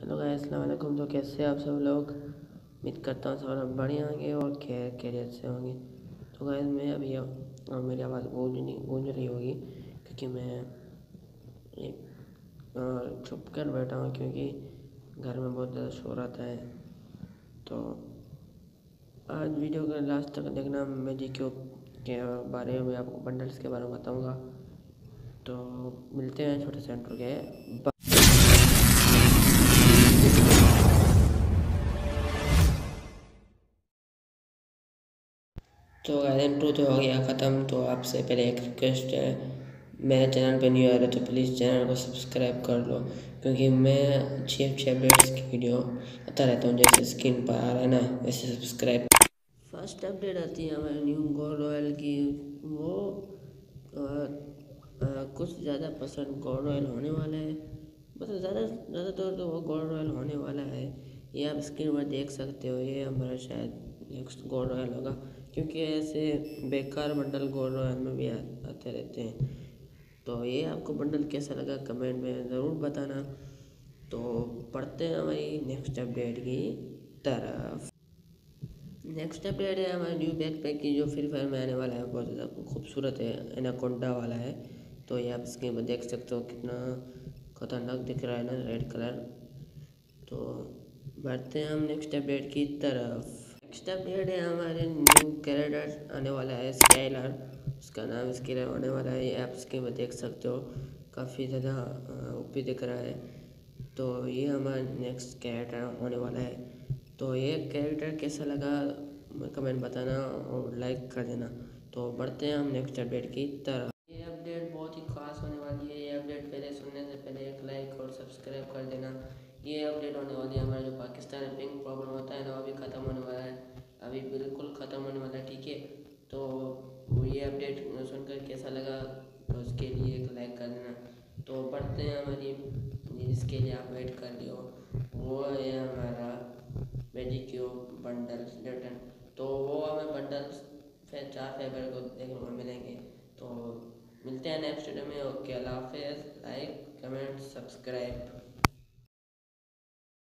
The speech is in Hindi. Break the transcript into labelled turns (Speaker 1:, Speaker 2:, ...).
Speaker 1: हेलो अस्सलाम वालेकुम तो कैसे आप सब लोग? उम्मीद करता हूँ सब लोग बढ़िया होंगे और खैर खैरियत से होंगे। तो गाइस, मैं अभी और मेरी आवाज़ गूंज नहीं, गूंज रही होगी क्योंकि मैं एक छुप कर बैठा हूँ क्योंकि घर में बहुत ज़्यादा शोर आता है। तो आज वीडियो का लास्ट तक देखना, मैं जी क्यों के बारे में आपको बंडल्स के बारे में बताऊँगा। तो मिलते हैं छोटे सेंटर के तो इंट्रो तो हो गया ख़त्म। तो आपसे पहले एक रिक्वेस्ट है मेरे चैनल पे न्यू आ रहे तो प्लीज़ चैनल को सब्सक्राइब कर लो क्योंकि मैं अच्छी अच्छी अपडेट्स की वीडियो आता रहता हूँ जैसे स्क्रीन पर आ रहा है ना वैसे सब्सक्राइब फ़र्स्ट अपडेट आती है हमारे न्यू गोल्ड ऑयल की वो आ, आ, कुछ ज़्यादा परसेंट गोल्ड ऑयल होने वाला है। मतलब ज़्यादा ज़्यादातर तो वो गोल्ड ऑयल होने वाला है। ये आप स्क्रीन पर देख सकते हो ये हमारा शायद नेक्स्ट गोल्ड रॉयल होगा। क्योंकि ऐसे बेकार बंडल गोल्ड रॉयल में भी आते रहते हैं। तो ये आपको बंडल कैसा लगा कमेंट में ज़रूर बताना। तो पढ़ते हैं हमारी नेक्स्ट अपडेट की तरफ़। नेक्स्ट अपडेट है हमारे न्यू बैक पैक की जो फ्री फायर में आने वाला है, बहुत ज़्यादा खूबसूरत है एनाकोंडा वाला है। तो ये आप स्क्रीन पर देख सकते हो कितना खतरनाक दिख रहा है ना रेड कलर तो बढ़ते हैं हम नेक्स्ट अपडेट की तरफ़। नेक्स्ट अपडेट है हमारे न्यू कैरेक्टर आने वाला है स्काइलर उसका नाम स्केलर होने वाला है आप इसके में देख सकते हो। काफ़ी ज़्यादा ओपी दिख रहा है। तो ये हमारा नेक्स्ट कैरेक्टर होने वाला है। तो ये कैरेक्टर कैसा लगा कमेंट बताना और लाइक कर देना। तो बढ़ते हैं हम नेक्स्ट अपडेट की तरफ़ ये अपडेट बहुत ही खास होने वाली है। ये अपडेट पहले सुनने से पहले एक लाइक और सब्सक्राइब कर देना। ये अपडेट होने वाली है। हमारा जो पाकिस्तान में प्रॉब्लम होता है ना, वो भी ख़त्म होने वाला है। अभी बिल्कुल ख़त्म होने वाला है, ठीक है? तो ये अपडेट सुनकर कैसा लगा? तो उसके लिए एक लाइक कर देना। तो पढ़ते हैं हमारी, जिसके लिए आप वेट कर हो। वो है हमारा मेडिक्यू बंडल रिटर्न तो वो हमें बंडल्स फिर चार फेबर को देखने को मिलेंगे। तो मिलते हैं नेक्स्ट वीडियो में। ओके, अल्लाह हाफिज़। Like comment subscribe